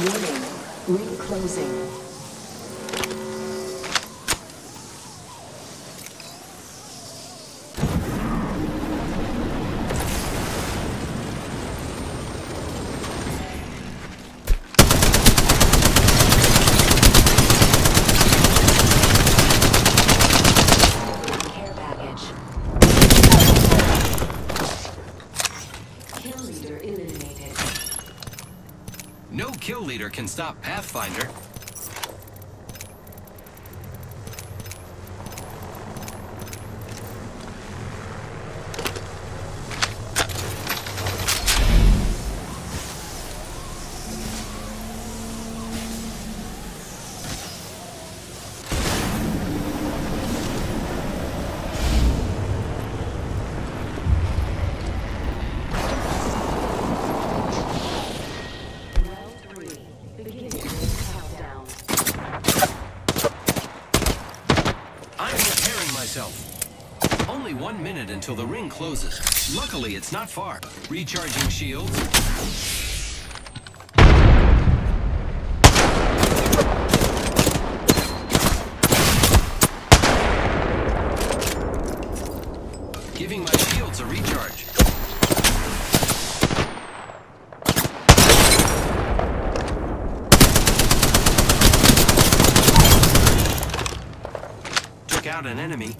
Warning. Ring closing. Kill leader can stop Pathfinder. Round three. Beginning countdown. I'm repairing myself. Only minute until the ring closes. Luckily, it's not far. Recharging shields. Giving my shields a recharge. Took out an enemy.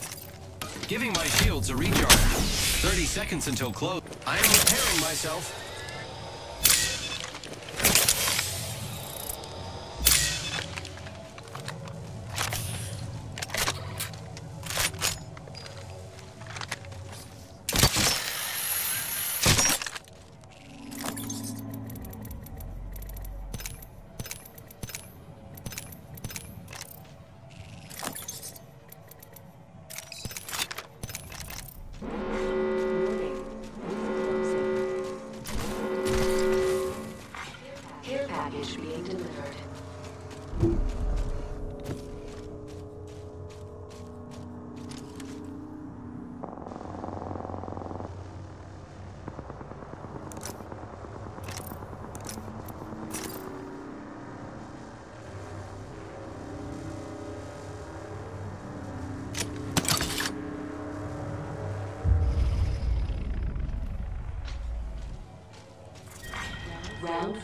Giving my shields a recharge. 30 seconds until close. I am repairing myself.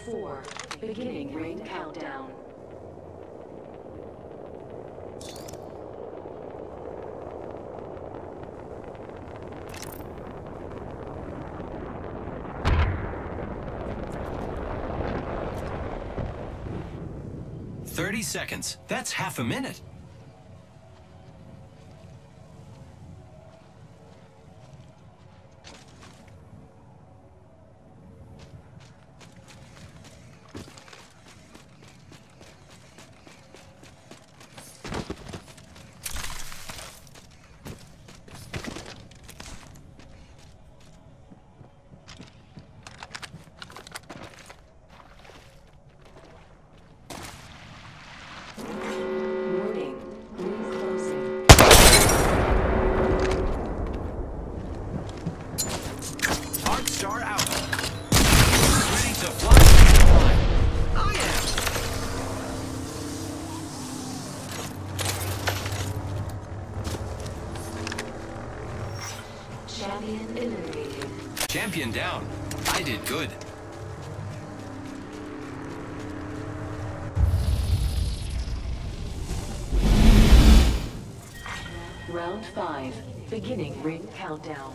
Four. Beginning ring countdown. Thirty seconds. That's half a minute. Down. I did good. Round five. Beginning ring countdown.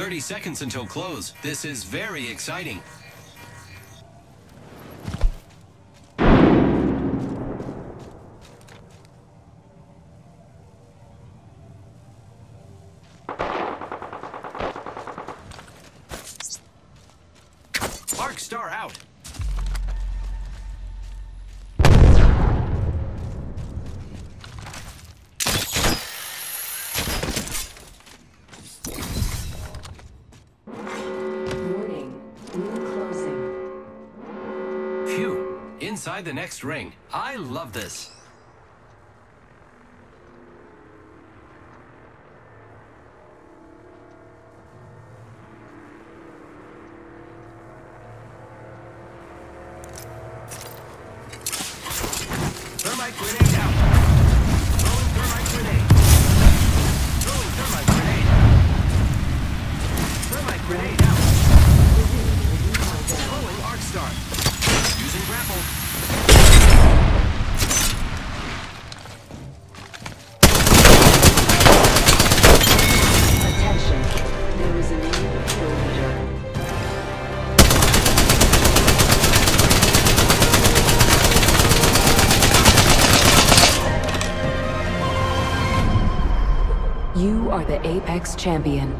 Thirty seconds until close. This is very exciting. Inside the next ring. I love this. You are the Apex Champion.